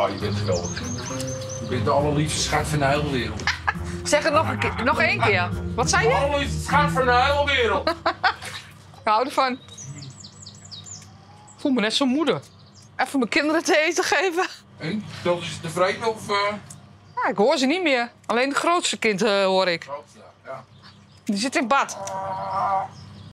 Ja, je bent geweldig. Je bent de allerliefste schat van de hele wereld. Zeg het nog een keer. Nog één keer. Wat zei De allerliefste schat van de hele wereld. Ik hou ervan. Ik voel me net zo'n moeder. Even mijn kinderen te eten geven. En, dat is tevreden of... Eh? Ja, ik hoor ze niet meer. Alleen de grootste kind eh, hoor ik. grootste? Ja. Die zit in bad.